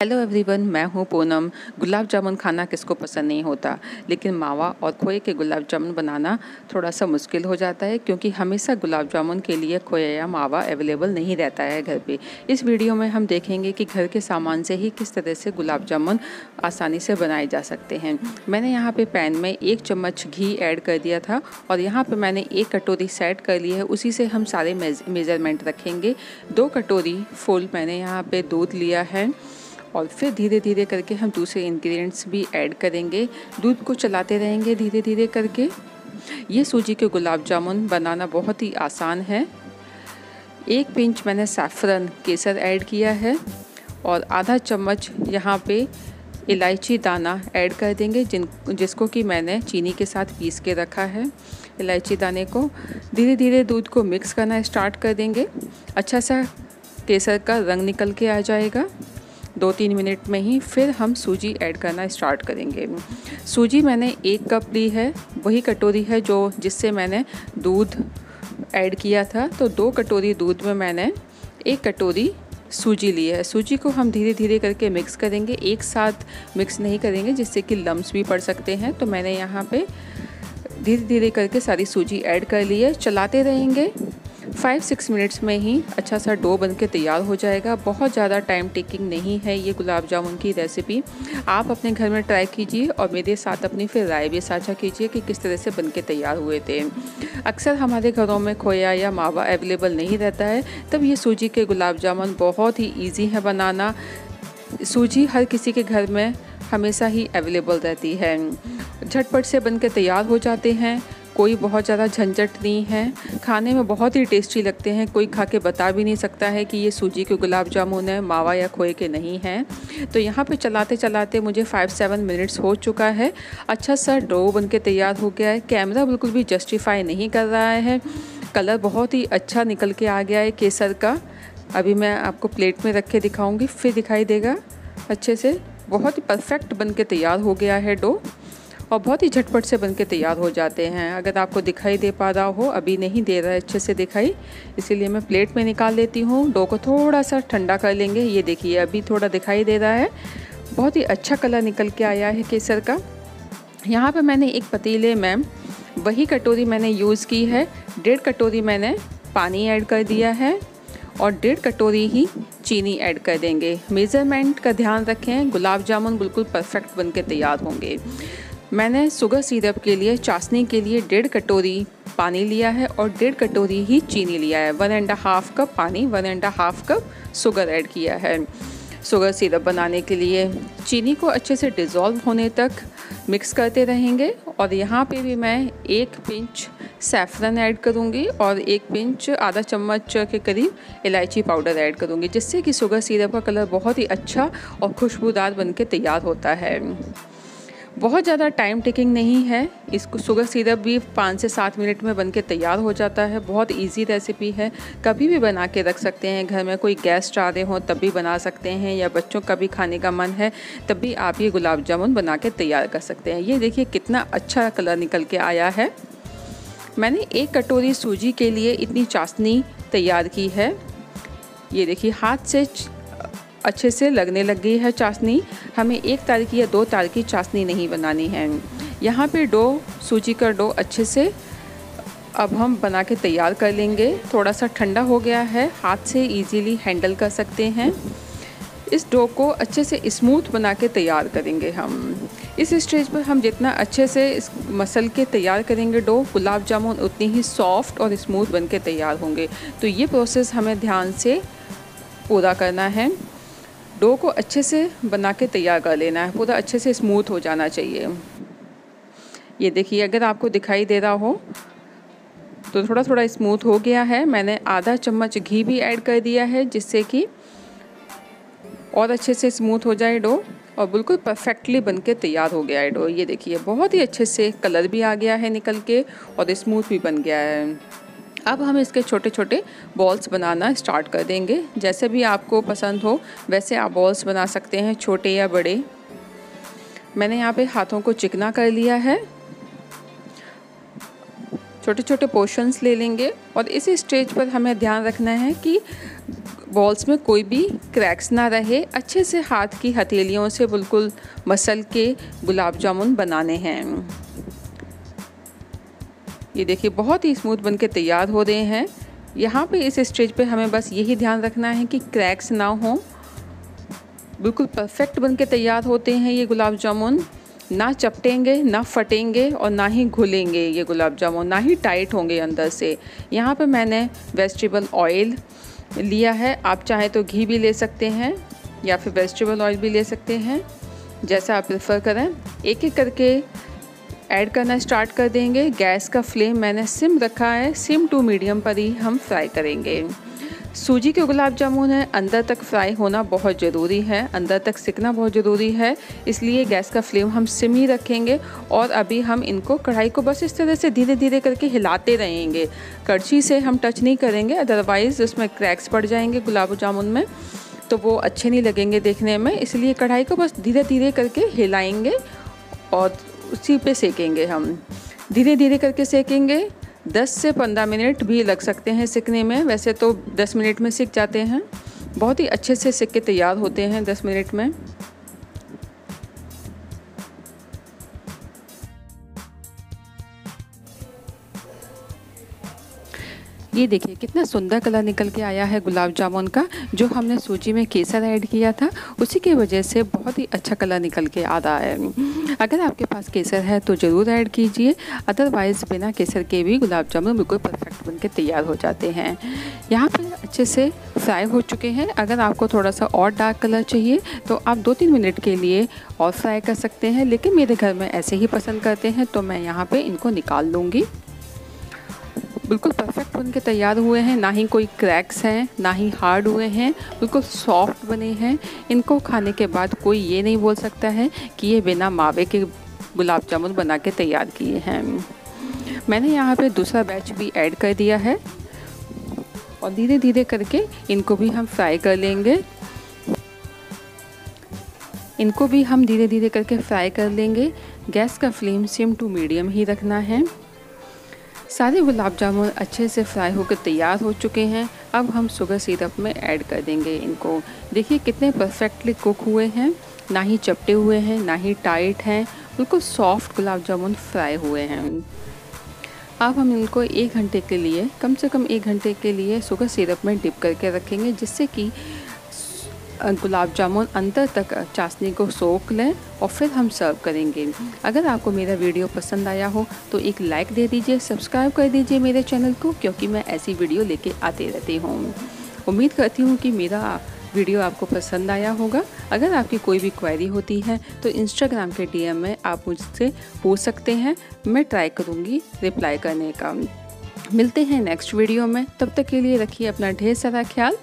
Hello everyone मैं हूँ पूनम। गुलाब जामुन खाना किसको पसंद नहीं होता? लेकिन मावा और खोए के गुलाब जामुन बनाना थोड़ा सा मुश्किल हो जाता है, क्योंकि हमेशा गुलाब जामुन के लिए खोया या मावा अवेलेबल नहीं रहता है घर पे। इस वीडियो में हम देखेंगे कि घर के सामान से ही किस तरह से गुलाब जामुन आसानी से बनाए जा सकते हैं। मैंने यहाँ पर पैन में एक चम्मच घी ऐड कर दिया था और यहाँ पर मैंने एक कटोरी सेट कर ली है। उसी से हम सारे मेज़रमेंट रखेंगे। दो कटोरी फुल मैंने यहाँ पर दूध लिया है। और फिर धीरे धीरे करके हम दूसरे इंग्रेडिएंट्स भी ऐड करेंगे। दूध को चलाते रहेंगे धीरे धीरे करके। ये सूजी के गुलाब जामुन बनाना बहुत ही आसान है। एक पिंच मैंने सैफरन केसर ऐड किया है और आधा चम्मच यहाँ पे इलायची दाना ऐड कर देंगे, जिन, जिसको कि मैंने चीनी के साथ पीस के रखा है इलायची दाने को। धीरे धीरे दूध को मिक्स करना स्टार्ट कर देंगे। अच्छा सा केसर का रंग निकल के आ जाएगा। दो तीन मिनट में ही फिर हम सूजी ऐड करना स्टार्ट करेंगे। सूजी मैंने एक कप ली है, वही कटोरी है जो जिससे मैंने दूध ऐड किया था तो दो कटोरी दूध में मैंने एक कटोरी सूजी ली है। सूजी को हम धीरे धीरे करके मिक्स करेंगे, एक साथ मिक्स नहीं करेंगे जिससे कि लम्स भी पड़ सकते हैं। तो मैंने यहाँ पे धीरे धीरे करके सारी सूजी ऐड कर ली है, चलाते रहेंगे। फाइव सिक्स मिनट्स में ही अच्छा सा डो बन के तैयार हो जाएगा। बहुत ज़्यादा टाइम टेकिंग नहीं है ये गुलाब जामुन की रेसिपी आप अपने घर में ट्राई कीजिए और मेरे साथ अपनी फिर राय भी साझा कीजिए कि किस तरह से बन के तैयार हुए थे। अक्सर हमारे घरों में खोया या मावा अवेलेबल नहीं रहता है, तब ये सूजी के गुलाब जामुन बहुत ही ईजी है बनाना। सूजी हर किसी के घर में हमेशा ही अवेलेबल रहती है। झटपट से बन के तैयार हो जाते हैं। कोई बहुत ज़्यादा झंझट नहीं है। खाने में बहुत ही टेस्टी लगते हैं। कोई खा के बता भी नहीं सकता है कि ये सूजी के गुलाब जामुन है, मावा या खोए के नहीं हैं। तो यहाँ पे चलाते चलाते मुझे फाइव सेवन मिनट्स हो चुका है। अच्छा सा डो बन के तैयार हो गया है। कैमरा बिल्कुल भी जस्टिफाई नहीं कर रहा है। कलर बहुत ही अच्छा निकल के आ गया है केसर का। अभी मैं आपको प्लेट में रख के दिखाऊँगी, फिर दिखाई देगा। अच्छे से बहुत ही परफेक्ट बन के तैयार हो गया है डो और बहुत ही झटपट से बन के तैयार हो जाते हैं। अगर आपको दिखाई दे पा रहा हो, अभी नहीं दे रहा है, अच्छे से दिखाई, इसीलिए मैं प्लेट में निकाल लेती हूँ। डो को थोड़ा सा ठंडा कर लेंगे। ये देखिए, अभी थोड़ा दिखाई दे रहा है। बहुत ही अच्छा कलर निकल के आया है केसर का। यहाँ पर मैंने एक पतीले में वही कटोरी मैंने यूज़ की है। डेढ़ कटोरी मैंने पानी ऐड कर दिया है और डेढ़ कटोरी ही चीनी ऐड कर देंगे। मेज़रमेंट का ध्यान रखें। गुलाब जामुन बिल्कुल परफेक्ट बन के तैयार होंगे। मैंने शुगर सिरप के लिए, चाशनी के लिए डेढ़ कटोरी पानी लिया है और डेढ़ कटोरी ही चीनी लिया है। वन एंड हाफ़ कप पानी, one and half cup sugar add किया है। शुगर सिरप बनाने के लिए चीनी को अच्छे से डिज़ोल्व होने तक मिक्स करते रहेंगे और यहाँ पे भी मैं एक पिंच सैफरन ऐड करूँगी और एक पिंच आधा चम्मच के करीब इलायची पाउडर ऐड करूँगी, जिससे कि शुगर सिरप का कलर बहुत ही अच्छा और खुशबूदार बन के तैयार होता है। बहुत ज़्यादा टाइम टेकिंग नहीं है। इसको शुगर सिरप भी पाँच से सात मिनट में बन के तैयार हो जाता है। बहुत इजी रेसिपी है। कभी भी बना के रख सकते हैं। घर में कोई गेस्ट आ रहे हों, तब भी बना सकते हैं या बच्चों का भी खाने का मन है, तब भी आप ये गुलाब जामुन बना के तैयार कर सकते हैं। ये देखिए कितना अच्छा कलर निकल के आया है। मैंने एक कटोरी सूजी के लिए इतनी चाशनी तैयार की है। ये देखिए हाथ से अच्छे से लगने लग गई है चाशनी। हमें एक तार की या दो तार की चाशनी नहीं बनानी है। यहाँ पे डो, सूजी का डो अच्छे से अब हम बना के तैयार कर लेंगे। थोड़ा सा ठंडा हो गया है। हाथ से इजीली हैंडल कर सकते हैं। इस डो को अच्छे से स्मूथ बना के तैयार करेंगे हम। इस स्टेज पर हम जितना अच्छे से इस मसल के तैयार करेंगे डो, गुलाब जामुन उतनी ही सॉफ्ट और स्मूथ बन के तैयार होंगे। तो ये प्रोसेस हमें ध्यान से पूरा करना है। डो को अच्छे से बना के तैयार कर लेना है। पूरा अच्छे से स्मूथ हो जाना चाहिए। ये देखिए, अगर आपको दिखाई दे रहा हो तो थोड़ा थोड़ा स्मूथ हो गया है। मैंने आधा चम्मच घी भी ऐड कर दिया है, जिससे कि और अच्छे से स्मूथ हो जाए डो और बिल्कुल परफेक्टली बन के तैयार हो गया है डो। ये देखिए, बहुत ही अच्छे से कलर भी आ गया है निकल के और स्मूथ भी बन गया है। अब हम इसके छोटे छोटे बॉल्स बनाना स्टार्ट कर देंगे। जैसे भी आपको पसंद हो, वैसे आप बॉल्स बना सकते हैं, छोटे या बड़े। मैंने यहाँ पे हाथों को चिकना कर लिया है। छोटे छोटे पोर्शंस ले लेंगे और इसी स्टेज पर हमें ध्यान रखना है कि बॉल्स में कोई भी क्रैक्स ना रहे। अच्छे से हाथ की हथेलियों से बिल्कुल मसल के गुलाब जामुन बनाने हैं। ये देखिए, बहुत ही स्मूथ बन के तैयार हो रहे हैं। यहाँ पे इस स्टेज पे हमें बस यही ध्यान रखना है कि क्रैक्स ना हो। बिल्कुल परफेक्ट बन के तैयार होते हैं ये गुलाब जामुन। ना चपटेंगे, ना फटेंगे और ना ही घुलेंगे ये गुलाब जामुन, ना ही टाइट होंगे अंदर से। यहाँ पे मैंने वेजिटेबल ऑयल लिया है। आप चाहे तो घी भी ले सकते हैं या फिर वेजिटेबल ऑयल भी ले सकते हैं। जैसा आप प्रेफर करें। एक एक करके ऐड करना स्टार्ट कर देंगे। गैस का फ्लेम मैंने सिम रखा है। सिम टू मीडियम पर ही हम फ्राई करेंगे। सूजी के गुलाब जामुन है। अंदर तक फ्राई होना बहुत ज़रूरी है। अंदर तक सिकना बहुत ज़रूरी है। इसलिए गैस का फ्लेम हम सिम ही रखेंगे और अभी हम इनको कढ़ाई को बस इस तरह से धीरे धीरे करके हिलाते रहेंगे। कड़छी से हम टच नहीं करेंगे। अदरवाइज़ उसमें क्रैक्स पड़ जाएँगे गुलाब जामुन में। तो वो अच्छे नहीं लगेंगे देखने में। इसलिए कढ़ाई को बस धीरे धीरे करके हिलाएँगे और उसी पे सेकेंगे हम। धीरे धीरे करके सेकेंगे। 10 से 15 मिनट भी लग सकते हैं सीखने में। वैसे तो 10 मिनट में सीख जाते हैं। बहुत ही अच्छे से सिक्के तैयार होते हैं 10 मिनट में। ये देखिए, कितना सुंदर कलर निकल के आया है गुलाब जामुन का, जो हमने सूजी में केसर ऐड किया था। उसी की वजह से बहुत ही अच्छा कलर निकल के आ रहा है। अगर आपके पास केसर है तो ज़रूर ऐड कीजिए, अदरवाइज़ बिना केसर के भी गुलाब जामुन बिल्कुल परफेक्ट बन के तैयार हो जाते हैं। यहाँ पर अच्छे से फ्राई हो चुके हैं। अगर आपको थोड़ा सा और डार्क कलर चाहिए तो आप दो तीन मिनट के लिए और फ्राई कर सकते हैं, लेकिन मेरे घर में ऐसे ही पसंद करते हैं तो मैं यहाँ पर इनको निकाल लूँगी। बिल्कुल परफेक्ट बन के तैयार हुए हैं। ना ही कोई क्रैक्स हैं, ना ही हार्ड हुए हैं, बिल्कुल सॉफ्ट बने हैं। इनको खाने के बाद कोई ये नहीं बोल सकता है कि ये बिना मावे के गुलाब जामुन बना के तैयार किए हैं। मैंने यहाँ पे दूसरा बैच भी ऐड कर दिया है। और धीरे धीरे करके इनको भी हम फ्राई कर लेंगे। इनको भी हम धीरे धीरे करके फ्राई कर लेंगे। गैस का फ्लेम सिम टू मीडियम ही रखना है। सारे गुलाब जामुन अच्छे से फ्राई होकर तैयार हो चुके हैं। अब हम शुगर सिरप में ऐड कर देंगे इनको। देखिए कितने परफेक्टली कुक हुए हैं। ना ही चपटे हुए हैं, ना ही टाइट हैं। बिल्कुल सॉफ्ट गुलाब जामुन फ्राई हुए हैं। अब हम इनको एक घंटे के लिए, कम से कम एक घंटे के लिए शुगर सिरप में डिप करके रखेंगे, जिससे कि गुलाब जामुन अंदर तक चाशनी को सोख लें और फिर हम सर्व करेंगे। अगर आपको मेरा वीडियो पसंद आया हो तो एक लाइक दे दीजिए, सब्सक्राइब कर दीजिए मेरे चैनल को, क्योंकि मैं ऐसी वीडियो लेके आते रहती हूँ। उम्मीद करती हूँ कि मेरा वीडियो आपको पसंद आया होगा। अगर आपकी कोई भी क्वेरी होती है तो इंस्टाग्राम के डीएम में आप मुझसे पूछ सकते हैं। मैं ट्राई करूँगी रिप्लाई करने का। मिलते हैं नेक्स्ट वीडियो में। तब तक के लिए रखिए अपना ढेर सारा ख्याल।